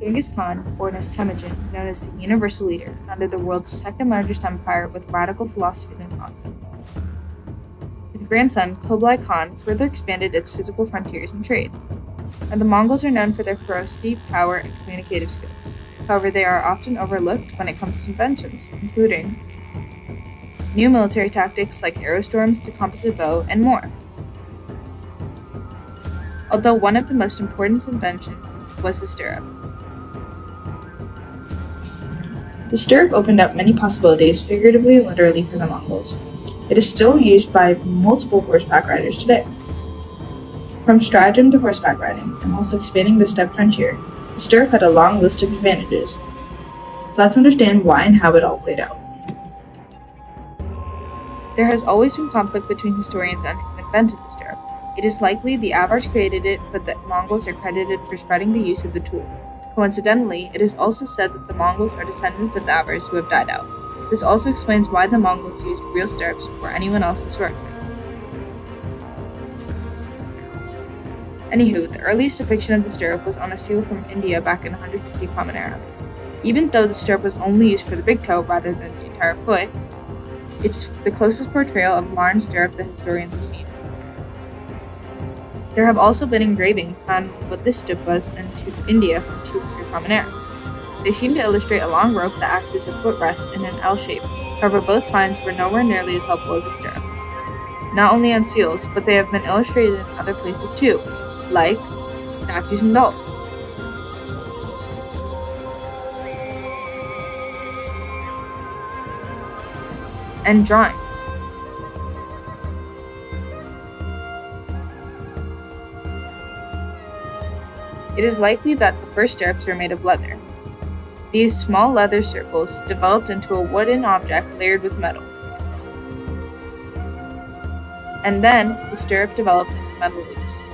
Genghis Khan, born as Temujin, known as the Universal Leader, founded the world's second largest empire with radical philosophies and concepts. His grandson, Kublai Khan, further expanded its physical frontiers and trade. And the Mongols are known for their ferocity, power, and communicative skills. However, they are often overlooked when it comes to inventions, including new military tactics like aerostorms to composite bow, and more. Although one of the most important inventions was the stirrup, The stirrup opened up many possibilities, figuratively and literally, for the Mongols. It is still used by multiple horseback riders today. From stratagem to horseback riding, and also expanding the steppe frontier, the stirrup had a long list of advantages. Let's understand why and how it all played out. There has always been conflict between historians on who invented the stirrup. It is likely the Avars created it, but the Mongols are credited for spreading the use of the tool. Coincidentally, it is also said that the Mongols are descendants of the Avars who have died out. This also explains why the Mongols used real stirrups before anyone else historically. Anywho, the earliest depiction of the stirrup was on a seal from India back in 150 Common Era. Even though the stirrup was only used for the big toe rather than the entire foot, it's the closest portrayal of modern stirrup the historians have seen. There have also been engravings found what this strip was in India from 200 Common Era. They seem to illustrate a long rope that acts as a footrest in an L shape. However, both finds were nowhere nearly as helpful as a stirrup. Not only on seals, but they have been illustrated in other places too, like statues and dolls. And drawings. It is likely that the first stirrups were made of leather. These small leather circles developed into a wooden object layered with metal. And then the stirrup developed into metal loops.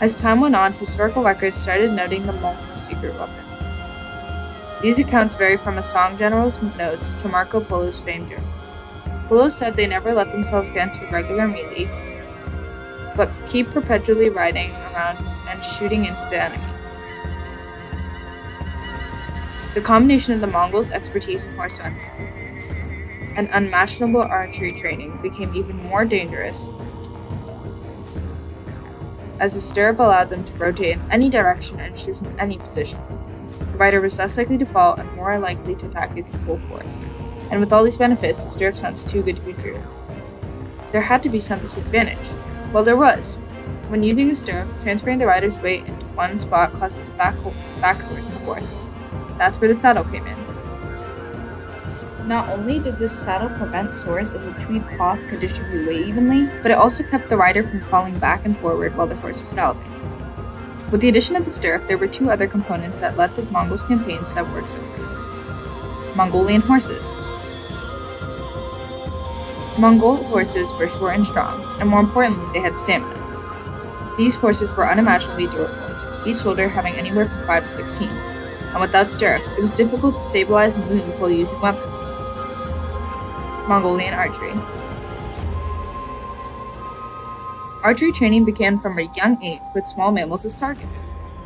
As time went on, historical records started noting the Mongol secret weapon. These accounts vary from a song general's notes to Marco Polo's famed journals. Polo said they never let themselves get into regular melee, but keep perpetually riding around and shooting into the enemy. The combination of the Mongols' expertise in horseback and unmatchable archery training became even more dangerous as the stirrup allowed them to rotate in any direction and shoot from any position. The rider was less likely to fall and more likely to attack using full force. And with all these benefits, the stirrup sounds too good to be true. There had to be some disadvantage. Well, there was. When using a stirrup, transferring the rider's weight into one spot causes back, back force the. That's where the saddle came in. Not only did this saddle prevent sores as a tweed cloth could distribute weight evenly, but it also kept the rider from falling back and forward while the horse was galloping. With the addition of the stirrup, there were two other components that led the Mongols' campaigns have worked so great. Mongolian horses. Mongol horses were short and strong, and more importantly, they had stamina. These horses were unimaginably durable, each shoulder having anywhere from 5 to 16, and without stirrups, it was difficult to stabilize and move while using weapons. Mongolian archery. Archery training began from a young age with small mammals as targets.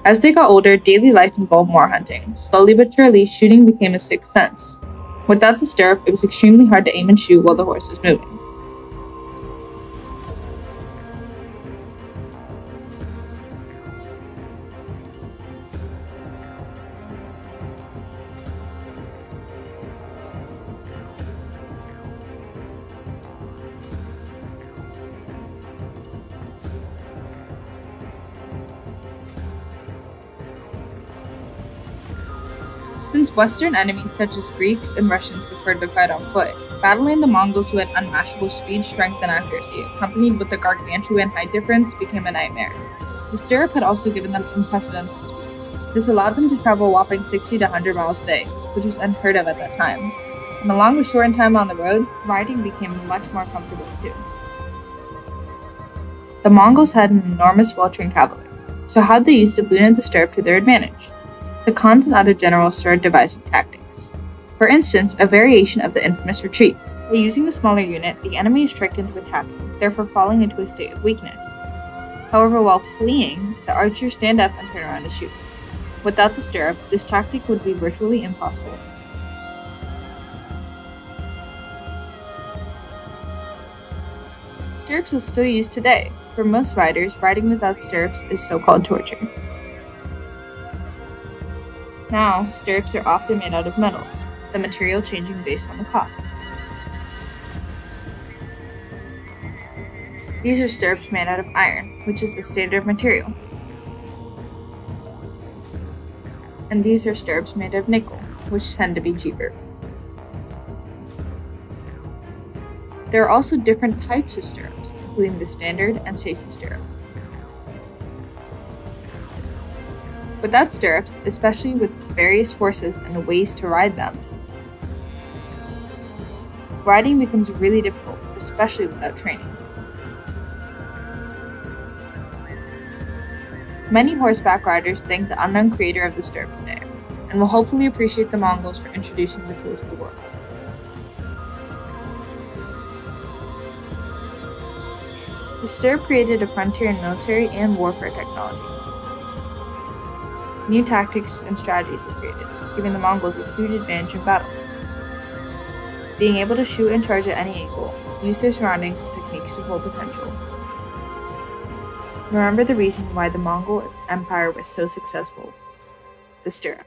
As they got older, daily life involved more hunting. Slowly but surely, shooting became a sixth sense. Without the stirrup, it was extremely hard to aim and shoot while the horse was moving. Since Western enemies such as Greeks and Russians preferred to fight on foot, battling the Mongols who had unmatchable speed, strength, and accuracy, accompanied with a gargantuan height difference, became a nightmare. The stirrup had also given them unprecedented speed. This allowed them to travel whopping 60 to 100 miles a day, which was unheard of at that time. And along with shortened time on the road, riding became much more comfortable too. The Mongols had an enormous well-trained cavalry, so how'd they use the boon of the stirrup to their advantage? The Khans and other generals started devising tactics. For instance, a variation of the infamous retreat. By using the smaller unit, the enemy is tricked into attacking, therefore falling into a state of weakness. However, while fleeing, the archers stand up and turn around to shoot. Without the stirrup, this tactic would be virtually impossible. Stirrups are still used today. For most riders, riding without stirrups is so-called torture. Now, stirrups are often made out of metal, the material changing based on the cost. These are stirrups made out of iron, which is the standard material. And these are stirrups made of nickel, which tend to be cheaper. There are also different types of stirrups, including the standard and safety stirrup. Without stirrups, especially with various horses and ways to ride them, riding becomes really difficult, especially without training. Many horseback riders thank the unknown creator of the stirrup today, and will hopefully appreciate the Mongols for introducing the tool to the world. The stirrup created a frontier in military and warfare technology. New tactics and strategies were created, giving the Mongols a huge advantage in battle. Being able to shoot and charge at any angle, use their surroundings and techniques to full potential, Remember the reason why the Mongol Empire was so successful the stirrup.